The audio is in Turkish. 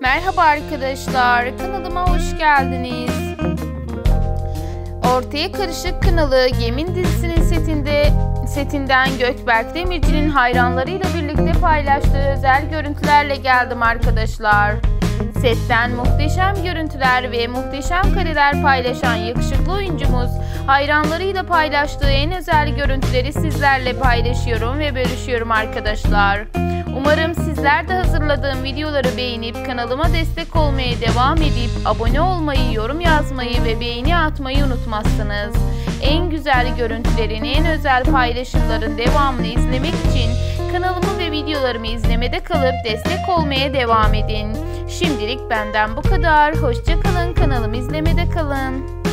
Merhaba arkadaşlar, kanalıma hoş geldiniz. Ortaya Karışık kanalı Gemin dizisinin setinde setinden Gökberk Demirci'nin hayranlarıyla birlikte paylaştığı özel görüntülerle geldim arkadaşlar. Setten muhteşem görüntüler ve muhteşem kareler paylaşan yakışıklı oyuncumuz hayranlarıyla paylaştığı en özel görüntüleri sizlerle paylaşıyorum ve bölüşüyorum arkadaşlar. Umarım sizler de hazırladığım videoları beğenip kanalıma destek olmaya devam edip abone olmayı, yorum yazmayı ve beğeni atmayı unutmazsınız. En güzel görüntülerin, en özel paylaşımların devamını izlemek için kanalımı ve videolarımı izlemede kalıp destek olmaya devam edin. Şimdilik benden bu kadar. Hoşçakalın kanalımı izlemede kalın.